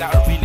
out of.